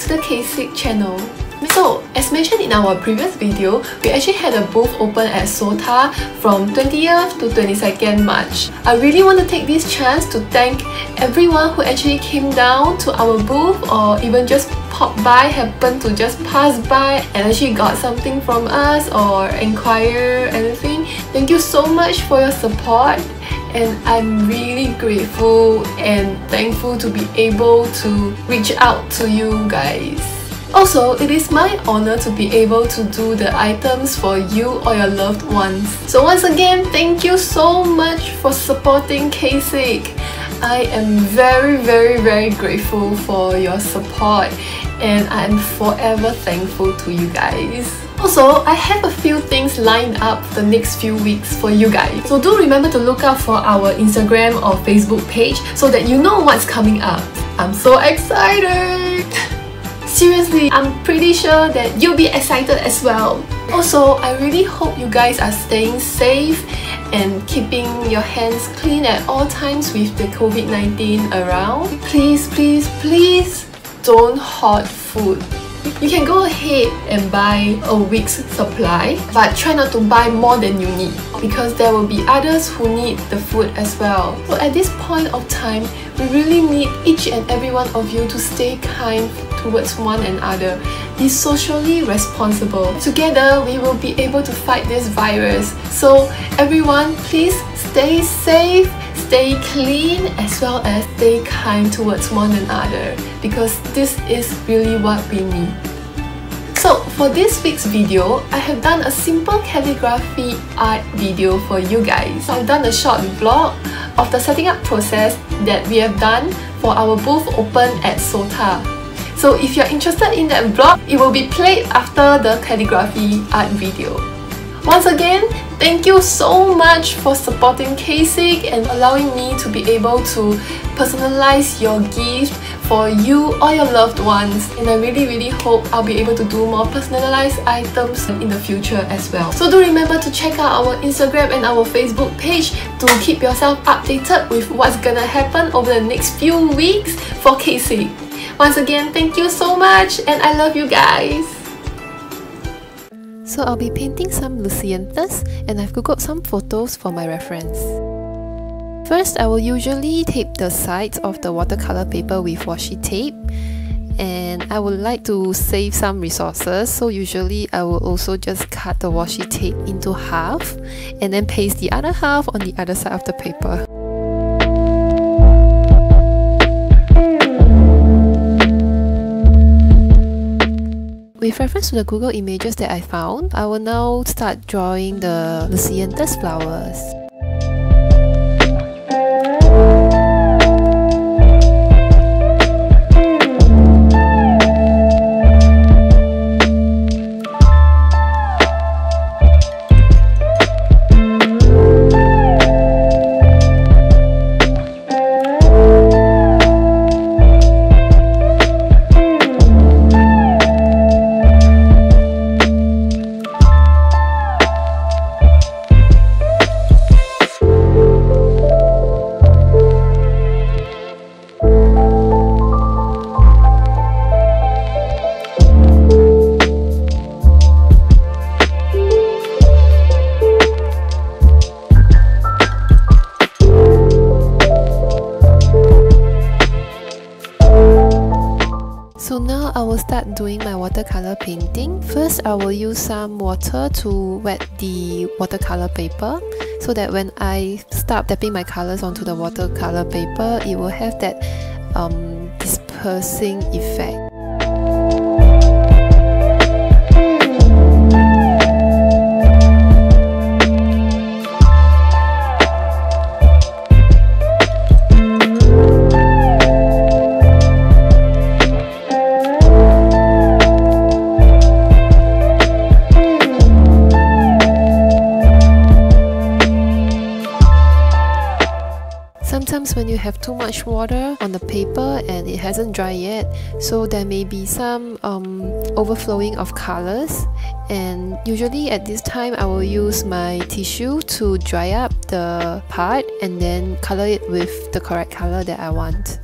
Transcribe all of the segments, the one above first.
to the Kaceique channel. So, as mentioned in our previous video, we actually had a booth open at SOTA from 20th to 22nd March. I really want to take this chance to thank everyone who actually came down to our booth or even just popped by, happened to just pass by and actually got something from us or inquire anything. Thank you so much for your support and I'm really grateful and thankful to be able to reach out to you guys. Also, it is my honor to be able to do the items for you or your loved ones. So once again, thank you so much for supporting Kaceique. I am very very very grateful for your support and I'm forever thankful to you guys. Also, I have a few things lined up the next few weeks for you guys. So do remember to look out for our Instagram or Facebook page so that you know what's coming up. I'm so excited! Seriously, I'm pretty sure that you'll be excited as well. Also, I really hope you guys are staying safe and keeping your hands clean at all times with the COVID-19 around. Please, please, please don't hoard food. You can go ahead and buy a week's supply, but try not to buy more than you need because there will be others who need the food as well. So at this point of time, we really need each and every one of you to stay kind towards one another. Be socially responsible. Together, we will be able to fight this virus. So everyone, please stay safe, stay clean, as well as stay kind towards one another because this is really what we need. So for this week's video, I have done a simple calligraphy art video for you guys. I've done a short vlog of the setting up process that we have done for our booth open at SOTA. So if you're interested in that vlog, it will be played after the calligraphy art video. Once again, thank you so much for supporting Kaceique and allowing me to be able to personalize your gift for you or your loved ones and I really really hope I'll be able to do more personalized items in the future as well. So do remember to check out our Instagram and our Facebook page to keep yourself updated with what's gonna happen over the next few weeks for Kaceique. Once again, thank you so much and I love you guys. So I'll be painting some Lisianthus and I've googled some photos for my reference. First, I will usually tape the sides of the watercolor paper with washi tape and I would like to save some resources so usually I will also just cut the washi tape into half and then paste the other half on the other side of the paper. With reference to the Google images that I found, I will now start drawing the Lisianthus flowers. I will start doing my watercolor painting. First I will use some water to wet the watercolor paper so that when I start tapping my colors onto the watercolor paper it will have that um, dispersing effect. Sometimes when you have too much water on the paper and it hasn't dried yet, so there may be some um, overflowing of colors and usually at this time I will use my tissue to dry up the part and then color it with the correct color that I want.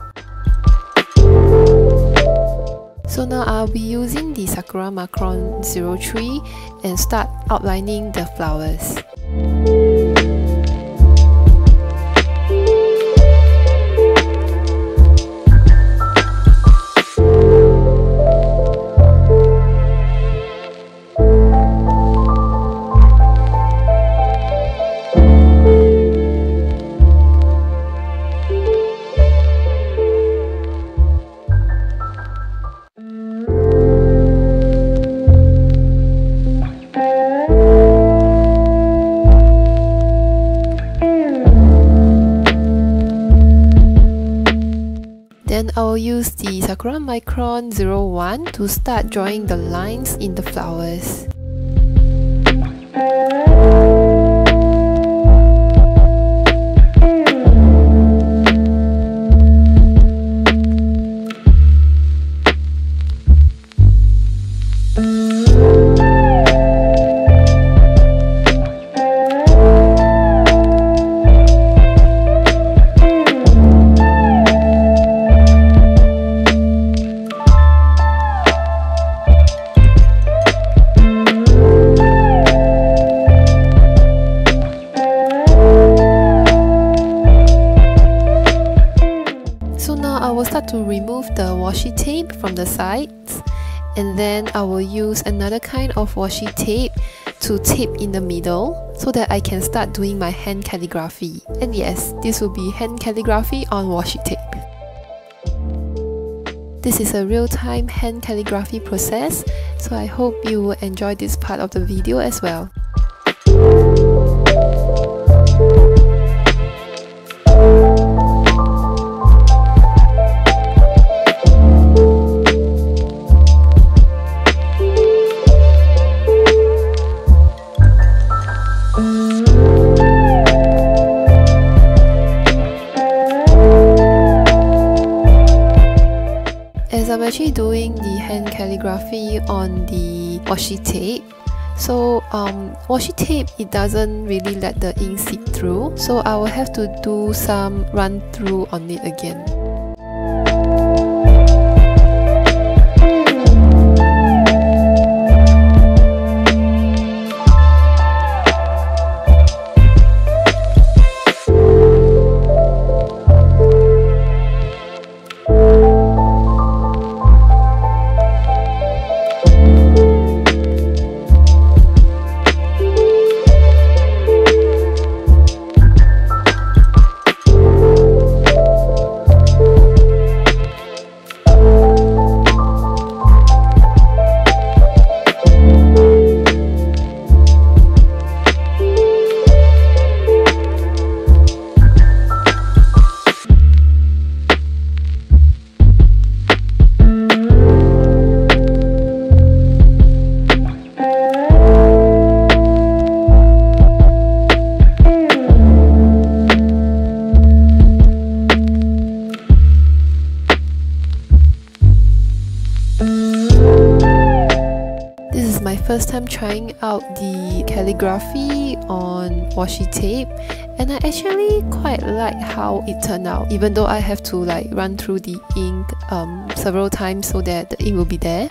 So now I'll be using the Sakura Micron 03 and start outlining the flowers. Micron 01 to start drawing the lines in the flowers. And then I will use another kind of washi tape to tape in the middle so that I can start doing my hand calligraphy. And yes, this will be hand calligraphy on washi tape. This is a real-time hand calligraphy process, so I hope you will enjoy this part of the video as well. Hand calligraphy on the washi tape. So um, washi tape, it doesn't really let the ink seep through. So I will have to do some run through on it again. First time trying out the calligraphy on washi tape and I actually quite like how it turned out even though I have to like run through the ink um, several times so that the ink will be there.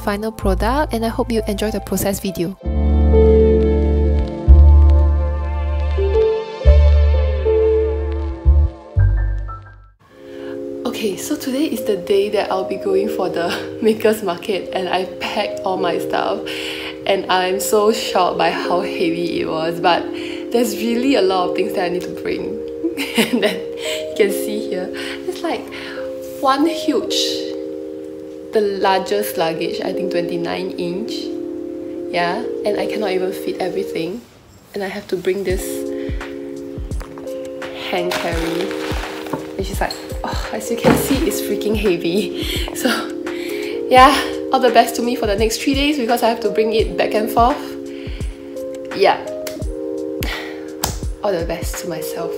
Final product and I hope you enjoy the process video. Okay, so today is the day that I'll be going for the Makers Market and I packed all my stuff and I'm so shocked by how heavy it was but there's really a lot of things that I need to bring and then you can see here it's like one huge the largest luggage, I think 29 inch. Yeah, and I cannot even fit everything. And I have to bring this hand carry. And she's like, oh, as you can see, it's freaking heavy. So, yeah, all the best to me for the next three days because I have to bring it back and forth. Yeah, all the best to myself.